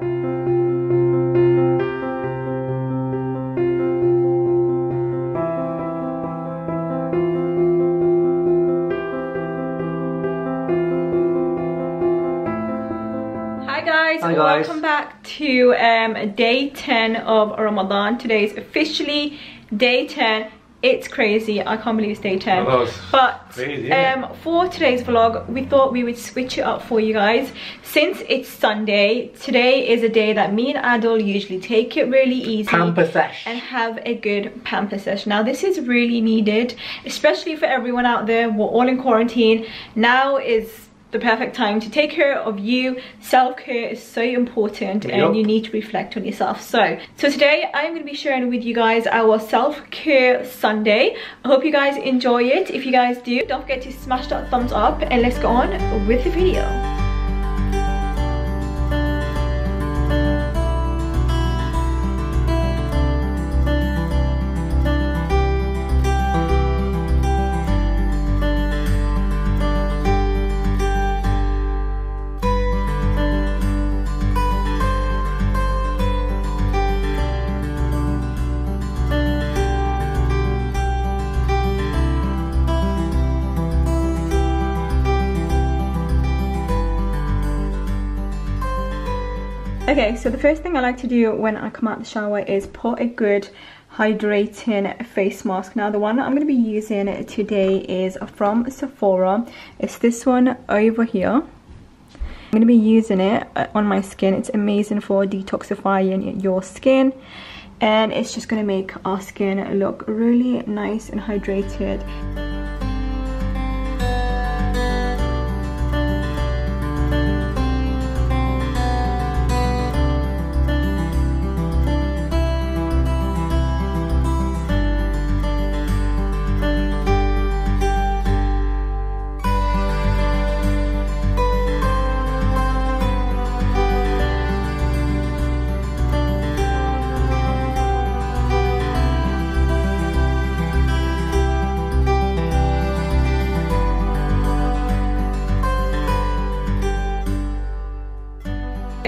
Hi guys, welcome back to um, day 10 of Ramadan. Today is officially day 10. It's crazy, I can't believe it's day 10. Oh, but crazy, um, for today's vlog, we thought we would switch it up for you guys. Since it's Sunday, today is a day that me and Adol usually take it really easy Pamper sesh. and have a good pamper session. Now this is really needed, especially for everyone out there. We're all in quarantine. Now is the perfect time to take care of you. Self-care is so important and you need to reflect on yourself. So, so today I'm going to be sharing with you guys our self-care Sunday. I hope you guys enjoy it. If you guys do, don't forget to smash that thumbs up and let's go on with the video. Okay, so the first thing I like to do when I come out of the shower is put a good hydrating face mask. Now the one that I'm going to be using today is from Sephora. It's this one over here. I'm going to be using it uh, on my skin. It's amazing for detoxifying your skin and it's just going to make our skin look really nice and hydrated.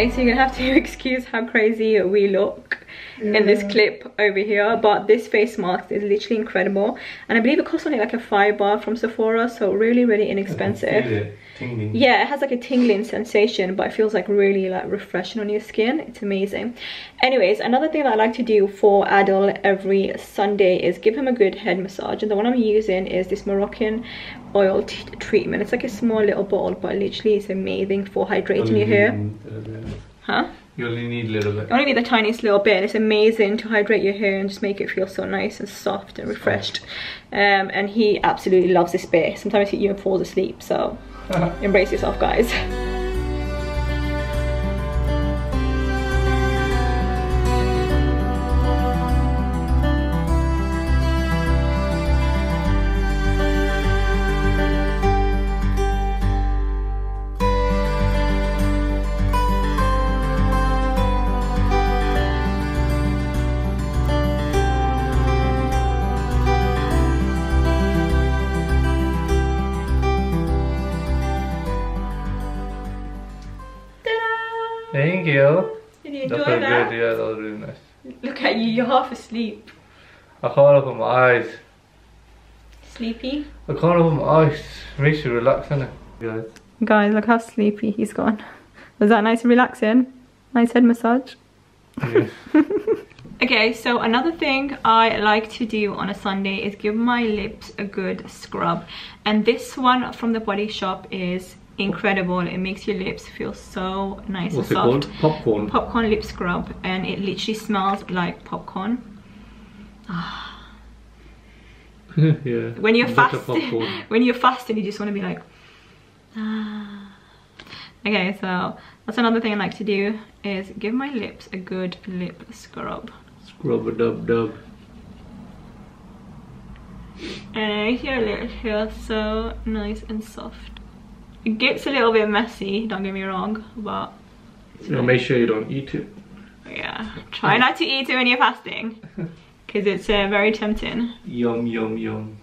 Okay, so you're gonna have to excuse how crazy we look in this clip over here but this face mask is literally incredible. And i believe it costs only like a five bar from sephora so really really inexpensive. yeah it has like a tingling sensation but it feels like really like refreshing on your skin. It's amazing. Anyways another thing that i like to do for adult every sunday is give him a good head massage and the one i'm using is this moroccan oil treatment. It's like a small little bottle but literally it's amazing for hydrating your hair huh You only need a little bit. you only need the tiniest little bit and it's amazing to hydrate your hair and just make it feel so nice and soft and refreshed. Um, and he absolutely loves this bit. Sometimes he even falls asleep so embrace yourself guys Thank you. Did you That enjoy felt that? good. Yeah, that was really nice. Look at you, you're half asleep. I can't open my eyes. Sleepy? I can't open my eyes. Makes you relax, innit? Guys. Guys, look how sleepy he's gone. Was that nice and relaxing? Nice head massage? Yeah. Okay, so another thing I like to do on a Sunday is give my lips a good scrub. And this one from the Body Shop is incredible. It makes your lips feel so nice What's it and soft. called? Popcorn. Popcorn lip scrub and it literally smells like popcorn. yeah. When you're fasting, when you're fasting, you just want to be like, ah. Okay, so that's another thing I like to do is give my lips a good lip scrub. Scrub a dub dub. And your lips feel so nice and soft. It gets a little bit messy, don't get me wrong, but You know, make sure you don't eat it. yeah. Try not to eat it when you're fasting. Because it's uh, very tempting. Yum yum yum.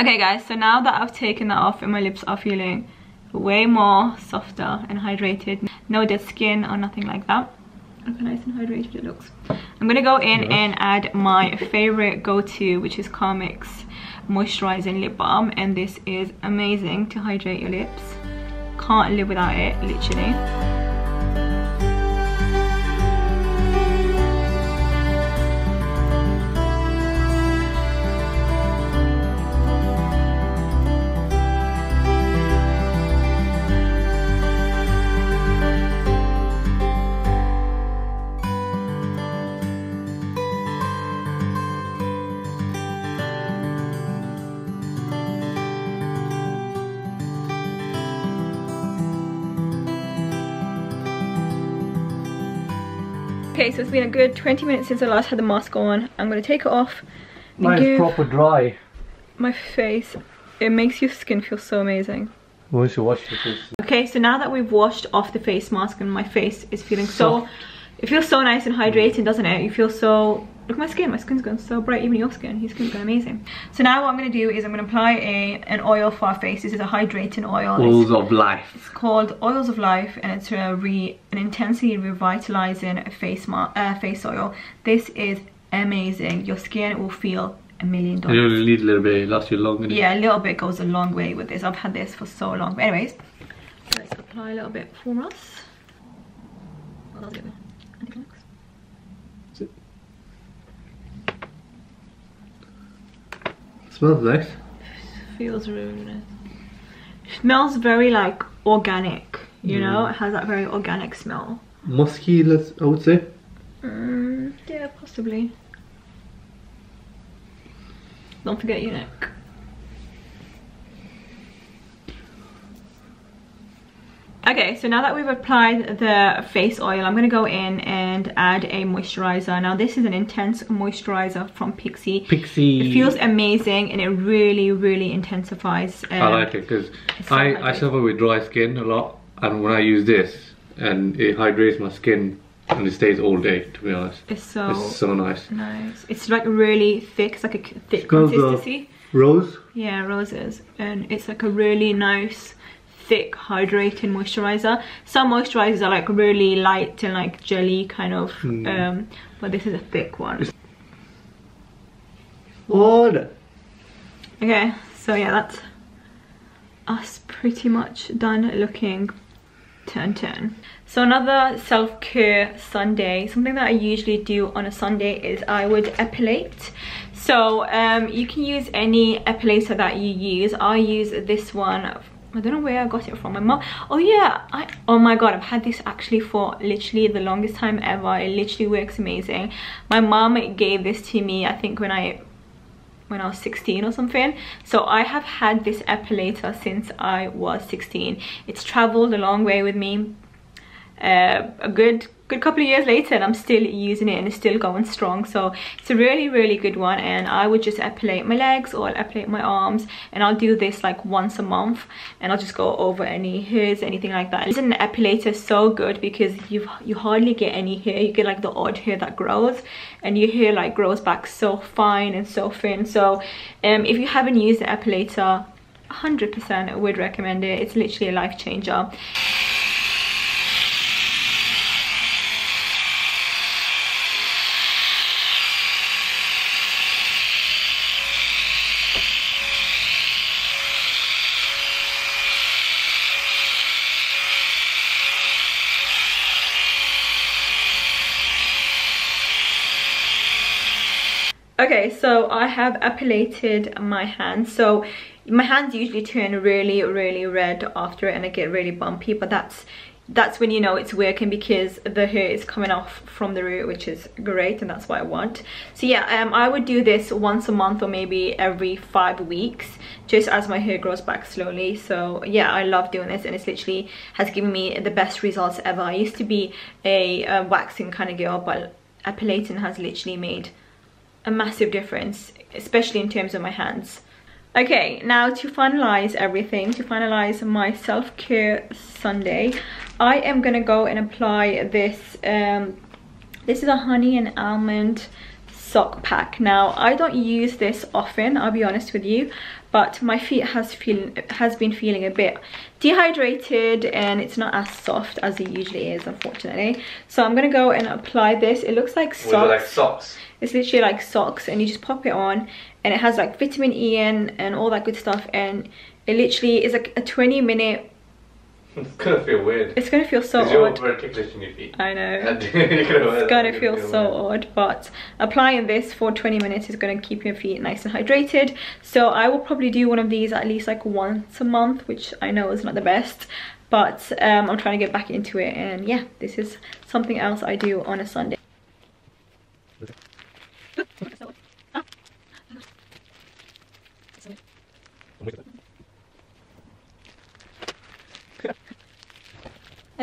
Okay guys, so now that I've taken that off and my lips are feeling way more softer and hydrated. No dead skin or nothing like that. Look how nice and hydrated it looks. I'm gonna go in and add my favorite go-to, which is Carmex Moisturizing Lip Balm. And this is amazing to hydrate your lips. Can't live without it, literally. Okay, so it's been a good 20 minutes since I last had the mask on. I'm gonna take it off. and Mine's give proper dry. My face, it makes your skin feel so amazing. Once you wash your face. Okay, so now that we've washed off the face mask and my face is feeling so, Soft. It feels so nice and hydrating, doesn't it? You feel so, look at my skin, my skin's going so bright, even your skin, your skin's going amazing. So now what I'm gonna do is I'm gonna apply a an oil for our face. This is a hydrating oil. It's- Oils of life. it's called Oils of Life and it's a re an intensely revitalizing face uh, face oil. This is amazing. Your skin will feel a million And you only need a little bit, it lasts you long. innit? Yeah, a little bit goes a long way with this. I've had this for so long. But anyways, let's apply a little bit for us. What else do we have? Anything else? Smells nice. Feels really nice. Smells very like organic. You know, it has that very organic smell. Musky, let's, I would say. Mm, yeah, possibly. Don't forget your neck. Okay, so now that we've applied the face oil, I'm going to go in and add a moisturizer. Now this is an intense moisturizer from Pixi. Pixi. It feels amazing and it really, really intensifies. I um, like it because I, I suffer with dry skin a lot. And when I use this, and it hydrates my skin and it stays all day, to be honest. It's so, It's so nice. nice. It's like really thick. It's like a thick consistency. Rose? Yeah, roses. And it's like a really nice, thick, hydrating moisturizer. Some moisturizers are like really light and like jelly kind of, Hmm. um, but this is a thick one. What? Okay, so yeah, that's us pretty much done looking 10 10. So another self-care Sunday, something that I usually do on a Sunday is I would epilate. So um, you can use any epilator that you use. I use this one I don't know where I got it from. My mom. Oh yeah. I. Oh my god. I've had this actually for literally the longest time ever. It literally works amazing. My mom gave this to me. I think when I when I was 16 or something. So I have had this epilator since I was 16. It's traveled a long way with me. Uh, a good good couple of years later and I'm still using it and it's still going strong. So it's a really really good one and I would just epilate my legs or I'll epilate my arms and I'll do this like once a month and I'll just go over any hairs anything like that. Using an epilator so good because you you hardly get any hair. You get like the odd hair that grows and your hair like grows back so fine and so thin. So um, if you haven't used an epilator 100% would recommend it. It's literally a life changer Okay, so I have epilated my hands. So my hands usually turn really, really red after it and I get really bumpy, but that's that's when you know it's working because the hair is coming off from the root which is great and that's what I want. So yeah um, I would do this once a month or maybe every five weeks just as my hair grows back slowly. So yeah I love doing this and it's literally has given me the best results ever. I used to be a, a waxing kind of girl but epilating has literally made a massive difference especially in terms of my hands. Okay now to finalize everything to finalize my self-care sunday i am gonna go and apply this um this is a honey and almond sock pack. Now i don't use this often i'll be honest with you but my feet has feeling has been feeling a bit dehydrated and it's not as soft as it usually is unfortunately. So i'm gonna go and apply this. It looks like socks, like socks. it's literally like socks and you just pop it on and it has like vitamin e in and all that good stuff and it literally is like a 20 minute it's gonna feel weird. It's gonna feel so you're odd. very ticklish in your feet. I know. it's gonna feel so odd, but applying this for 20 minutes is gonna keep your feet nice and hydrated. So I will probably do one of these at least like once a month, which I know is not the best, but um, I'm trying to get back into it. And yeah, this is something else I do on a Sunday.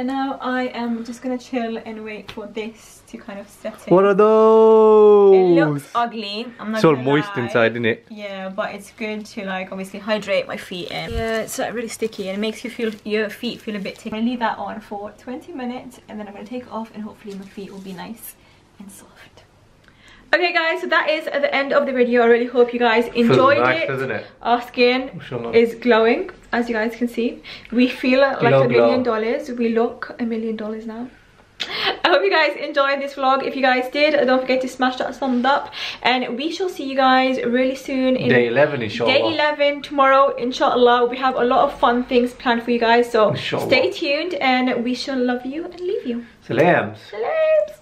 And now I am just gonna chill and wait for this to kind of set in. What are those? It looks ugly. I'm not It's all moist lie. inside, isn't it? Yeah, but it's good to like obviously hydrate my feet in. Yeah, it's like really sticky and it makes you feel your feet feel a bit ticky. I'm gonna leave that on for 20 minutes and then I'm gonna take it off and hopefully my feet will be nice and soft. Okay guys, so that is at the end of the video. I really hope you guys enjoyed nice, it. it? Our skin is glowing, as you guys can see. We feel like Glow, a million glow. dollars. We look a million dollars now. I hope you guys enjoyed this vlog. If you guys did, don't forget to smash that thumbs up. And we shall see you guys really soon. In Day 11 inshallah. Day 11 tomorrow, inshallah. We have a lot of fun things planned for you guys. So Inshallah. stay tuned and we shall love you and leave you. Salams. Salams.